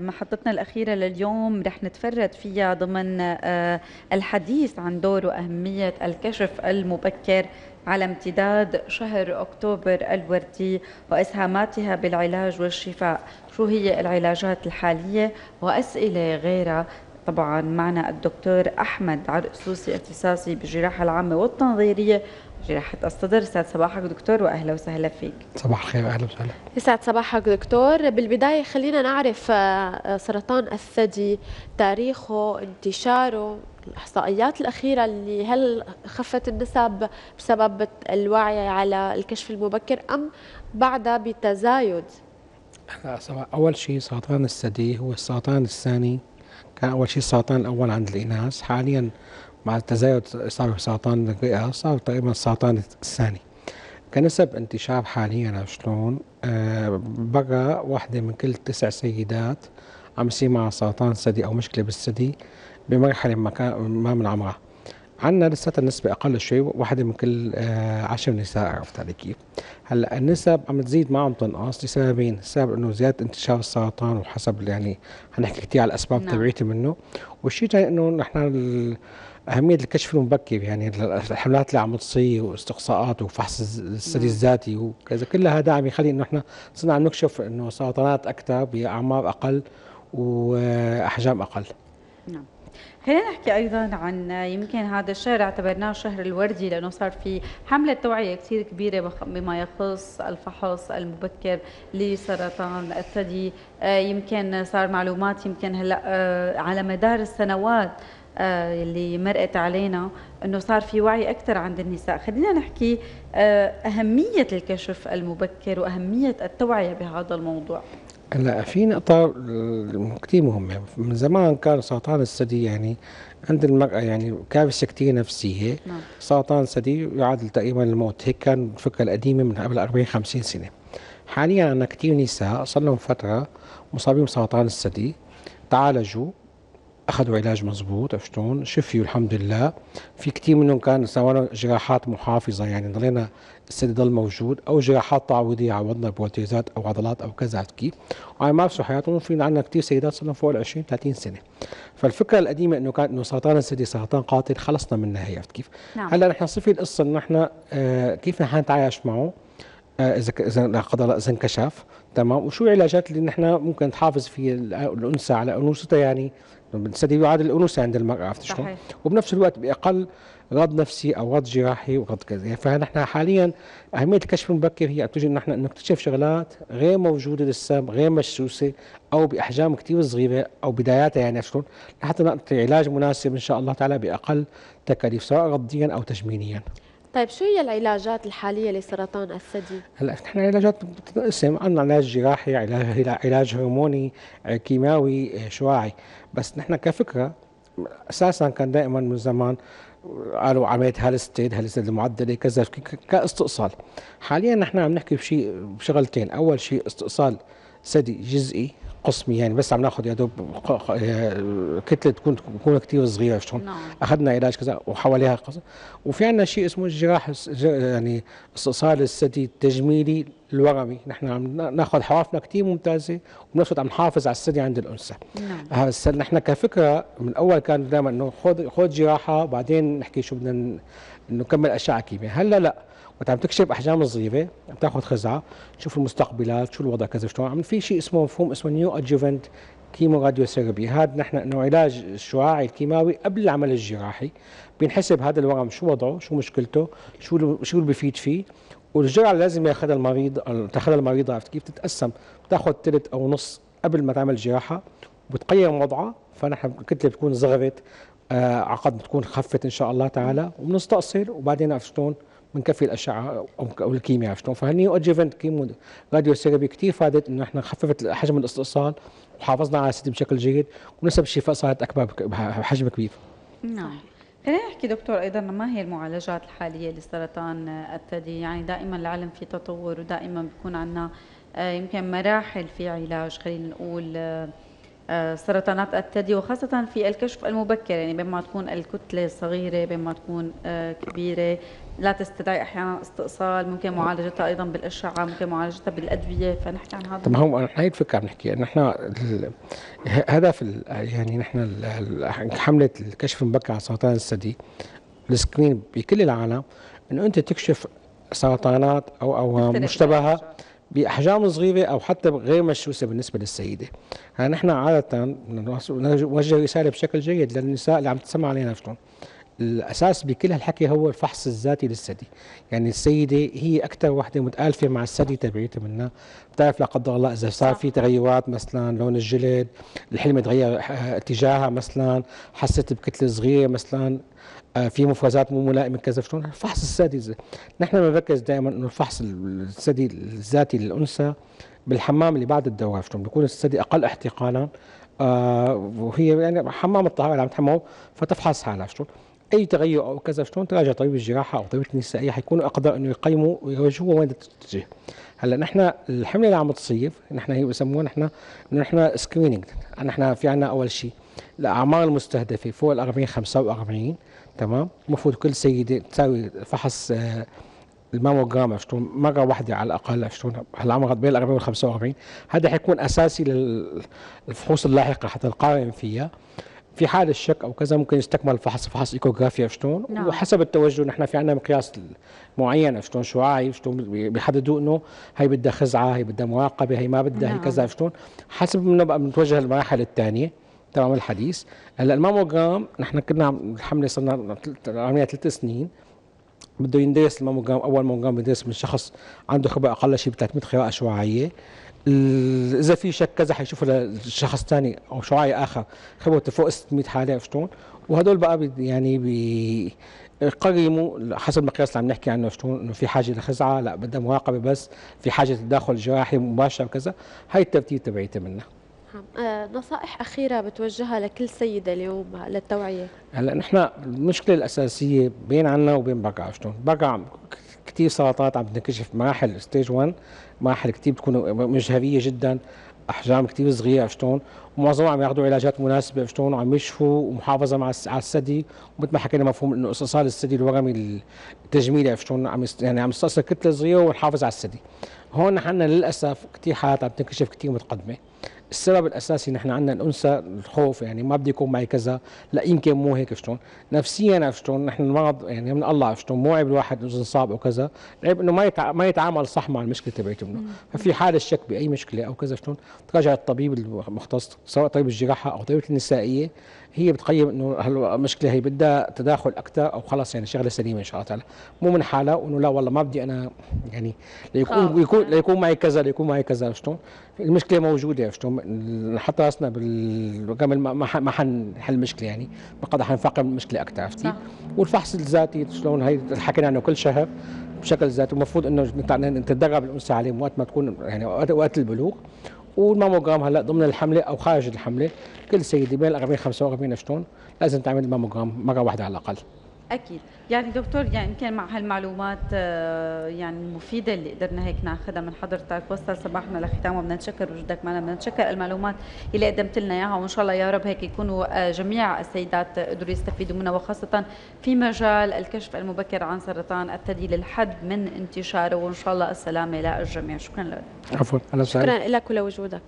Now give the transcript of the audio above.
محطتنا الأخيرة لليوم رح نتفرد فيها ضمن آه، الحديث عن دور وأهمية الكشف المبكر على امتداد شهر أكتوبر الوردي وإسهاماتها بالعلاج والشفاء. شو هي العلاجات الحالية؟ وأسئلة غيرها. طبعا معنا الدكتور أحمد عرقسوسي اختصاصي بالجراحة العامة والتنظيرية. جراحة الصدر سعد صباحك دكتور وأهلا وسهلا فيك. صباح الخير أهلا وسهلا. يسعد صباحك دكتور. بالبداية خلينا نعرف آه، سرطان الثدي تاريخه انتشاره الإحصائيات الأخيرة اللي هل خفت النسب بسبب الوعي على الكشف المبكر أم بعدها بتزايد؟ أول شيء سرطان الثدي هو السرطان الثاني. كان أول شيء السرطان الأول عند الإناث. حاليا مع التزايد صار سرطان الرئة صار تقريبا السرطان الثاني كنسب انتشار حاليا شلون آه برا واحدة من كل تسع سيدات عم يصير معها سرطان ثدي أو مشكلة بالثدي بمرحلة ما من عمرها عندنا لساتها النسبة أقل شوي واحدة من كل آه عشر نساء عرفت علي كيف؟ هلأ النسب عم تزيد ما عم تنقص لسببين، السبب إنه زيادة انتشار السرطان وحسب يعني حنحكي كثير على الأسباب نعم. تبعيتي منه، والشيء الثاني إنه نحن أهمية الكشف المبكر يعني الحملات اللي عم تصير واستقصاءات وفحص الثدي. الذاتي وكذا كل هذا عم يخلي إنه إحنا صرنا عم نكشف إنه سرطانات أكثر بأعمار أقل وأحجام أقل. نعم. خلينا نحكي أيضا عن يمكن هذا الشهر اعتبرناه شهر الوردي لأنه صار في حملة توعية كثير كبيرة بما يخص الفحص المبكر لسرطان الثدي آه، يمكن صار معلومات يمكن هلأ آه، على مدار السنوات اللي مرقت علينا إنه صار في وعي أكثر عند النساء. خلينا نحكي آه، أهمية الكشف المبكر وأهمية التوعية بهذا الموضوع. هلا في نقطة كثير مهمة، من زمان كان سرطان الثدي يعني عند المرأة يعني كارثة كثير نفسية، نعم. سرطان الثدي يعادل تقريبا الموت، هيك كان الفكرة القديمة من قبل 40 50 سنة. حاليا عندنا كثير نساء صار لهم فترة مصابين بسرطان الثدي تعالجوا. أخذوا علاج مزبوط شلون شفيوا الحمد لله. في كثير منهم كان سووا جراحات محافظة يعني ضلينا السد ضل موجود أو جراحات تعويضية عوضنا بروتيزات أو عضلات أو كذا كيف وعم يمارسوا حياتهم في عندنا كثير سيدات صرنا فوق ال 20 30 سنة. فالفكرة القديمة إنه كانت إنه سرطان الثدي سرطان قاتل خلصنا منها هي عرفت كيف؟ نعم. هلأ نحن صفي القصة إنه نحن آه كيف نحن نتعايش معه؟ آه إذا إذا لا قدر الله إذا انكشف. تمام؟ وشو العلاجات اللي نحن ممكن تحافظ في الأنثى على أنوثتها يعني الثدي يعادل الأنوثة عند المرأة عرفت شلون؟ وبنفس الوقت بأقل غض نفسي أو غض جراحي وغض كذا يعني فنحن حاليا أهمية الكشف المبكر هي تجي نحن نكتشف شغلات غير موجودة لسه غير مشسوسه أو بأحجام كثير صغيرة أو بداياتها يعني شلون لحتى نعطي علاج مناسب إن شاء الله تعالى بأقل تكاليف سواء غضيا أو تجميليا. طيب شو هي العلاجات الحالية لسرطان الثدي؟ هلا نحن علاجات بتنقسم عندنا علاج جراحي علاج علاج هرموني كيماوي شعاعي بس نحن كفكرة أساسا كان دائما من زمان قالوا عمليه هالستيد هالستيد المعدلة كذا كاستئصال. حاليا نحن عم نحكي بشيء بشغلتين. أول شيء استئصال ثدي جزئي قسمي يعني بس عم ناخذ يا دوب كتلة تكون تكون كثير صغيرة شلون؟ نعم. أخذنا علاج كذا وحواليها قصة. وفي عندنا شيء اسمه الجراح يعني استئصال الثدي التجميلي الورمي. نحن عم ناخذ حوافنا كثير ممتازة وبنفس الوقت عم نحافظ على الثدي عند الأنثى. نعم. هذا نحن كفكرة من الأول كان دائما إنه خذ خذ جراحة بعدين نحكي شو بدنا نكمل اشعه كيمياء هلأ لأ وقت عم تكشف أحجام صغيرة عم تاخذ خزعة تشوف المستقبلات شو الوضع كذا شلون؟ عم في شيء اسمه مفهوم اسمه نيو ادجوفنت chemo radiotherapy هذا نحن إنه علاج الشعاعي الكيماوي قبل العمل الجراحي. بينحسب هذا الورم شو وضعه شو مشكلته شو شو اللي بيفيد فيه. والجرعة اللي لازم ياخذها المريض تاخذها المريضة عرفت كيف تتقسم؟ بتاخذ ثلث أو نص قبل ما تعمل جراحة وبتقيم وضعها. فنحن الكتله بتكون صغرت آه عقد بتكون خفت إن شاء الله تعالى وبنستأصل وبعدين عرفت شلون بنكفي الأشعة أو الكيمياء عرفتوا فهني adjuvant chemo راديو ثيرابي كثير فادت إنه إحنا خففت حجم الاستئصال وحافظنا على السد بشكل جيد ونسب الشفاء صارت أكبر بحجم كبير. نعم. خلينا نحكي دكتور أيضا ما هي المعالجات الحالية لسرطان الثدي يعني دائما العلم في تطور ودائما بيكون عندنا آه، يمكن مراحل في علاج خلينا نقول آه، سرطانات الثدي وخاصة في الكشف المبكر يعني بين ما تكون الكتلة صغيرة بين ما تكون آه، كبيرة لا تستدعي أحيانا استئصال ممكن معالجتها أيضا بالأشعة ممكن معالجتها بالأدوية فنحكي عن هذا طب هو هي الفكرة بنحكي نحن هدف يعني نحن حملة الكشف المبكر على سرطان الثدي السكرين بكل العالم إنه أنت تكشف سرطانات أو أو مشتبهة. بأحجام صغيرة أو حتى غير مشوسه بالنسبة للسيدة. يعني نحن عادة نوجه رسالة بشكل جيد للنساء اللي عم تسمع علينا شلون. الأساس بكل هالحكي هو الفحص الذاتي للثدي. يعني السيدة هي أكثر وحدة متآلفة مع الثدي تبعيتها منها. بتعرف لا قدر الله إذا صار في تغيرات مثلا لون الجلد الحلم تغير اتجاهها مثلا حست بكتلة صغيرة مثلا آه، في مفرزات مو ملائمة كذا شلون؟ فحص الثدي نحن بنركز دائما إنه الفحص الثدي الذاتي للأنثى بالحمام اللي بعد الدوام شلون؟ بيكون الثدي أقل احتقانا آه وهي يعني حمام الطهارة اللي عم تحمم فتفحص حالها. شلون؟ أي تغير أو كذا شلون تراجع طبيب الجراحة أو طبيب النسائية حيكونوا أقدر إنه يقيموا ويوجهوا وين تتجه؟ هلأ نحن الحملة اللي عم تصير نحن هي بسموها نحن انه نحن screening نحن في عنا أول شيء الأعمار المستهدفة فوق ال 40 45 تمام؟ المفروض كل سيدة تساوي فحص آه الماموجرام عرفتوا مرة واحدة على الأقل عرفتوا هالعمر بين ال 40 وال 45 هذا حيكون أساسي للفحوص اللاحقة حتى نقارن فيها. في حال الشك أو كذا ممكن يستكمل الفحص فحص إيكوغرافيا شلون نعم. وحسب التوجه نحن في عندنا مقياس معين شلون شعاعي شلون بيحددوا إنه هي بدها خزعة هي بدها مراقبة هي ما بدها نعم. هي كذا شلون حسب منه بقى بنتوجه للمراحل الثانية تمام الحديث. هلأ الماموجرام نحن كنا الحملة صرنا عمليه ثلاث سنين. بده يندرس الماموجرام أول ماموجرام بيندرس من شخص عنده خبرة أقل شيء ب 300 قراءه شعاعيه إذا في شك كذا حيشوفوا لشخص ثاني أو شعاعي آخر. خبرته فوق 600 حاله شلون وهدول بقى يعني بي يقيموا حسب المقياس اللي عم نحكي عنه شلون إنه في حاجة لخزعة لا بدها مراقبه بس. في حاجة تداخل جراحي مباشر وكذا. هاي الترتيب تبعيتها منها. آه نصائح أخيرة بتوجهها لكل سيدة اليوم للتوعية. هلأ نحن المشكلة الأساسية بين عنا وبين بقع شلون بقع كثير سرطانات عم تنكشف مراحل ستيج 1 مراحل كثير بتكون مجهرية جدا أحجام كثير صغيرة شلون ومعظمهم عم ياخذوا علاجات مناسبة شلون وعم يشفوا ومحافظة مع على الثدي ومثل ما حكينا مفهوم إنه استئصال الثدي الورمي التجميلي شلون عم يعني عم يستأصل كتلة صغيرة ونحافظ على الثدي. هون نحن للأسف كثير حالات عم تنكشف كثير متقدمة. السبب الأساسي نحن عندنا الأنثى الخوف يعني ما بدي يكون معي كذا لا يمكن مو هيك شلون نفسيا شلون نحن المرض يعني من الله شلون مو عيب الواحد اذا انصاب أو كذا عيب إنه ما ما يتعامل صح مع المشكلة تبعته منه. ففي حالة الشك بأي مشكلة أو كذا شلون تراجع الطبيب المختص سواء طبيب الجراحة أو طبيبة النسائية هي بتقيم إنه المشكلة هي بدها تداخل أكثر أو خلص يعني شغلة سليمة إن شاء الله تعالى. مو من حالها وإنه لا والله ما بدي أنا يعني ليكون يكون ليكون معي كذا ليكون معي كذا شلون المشكلة موجودة شلون نحط راسنا بالقبل ما حنحل المشكلة يعني. قد حنفقم المشكلة أكثر عرفتي؟ والفحص الذاتي شلون هي حكينا عنه كل شهر بشكل ذاتي. المفروض إنه تتدرب الانثى عليه وقت ما تكون يعني وقت البلوغ. والماموجرام هلأ ضمن الحملة أو خارج الحملة كل سيده بين ال 40 45 شلون لازم تعمل ماموجرام مرة واحدة على الأقل. أكيد. يعني دكتور يعني يمكن مع هالمعلومات آه، يعني المفيده اللي قدرنا هيك ناخذها من حضرتك. وصل صباحنا لختام وبدنا نتشكر وجودك معنا بدنا نتشكر المعلومات اللي قدمت لنا إياها. وإن شاء الله يا رب هيك يكونوا آه، جميع السيدات قدروا يستفيدوا منها وخاصة في مجال الكشف المبكر عن سرطان الثدي للحد من انتشاره. وإن شاء الله السلامة للجميع شكرا لك. عفوا. شكرا لك ولوجودك.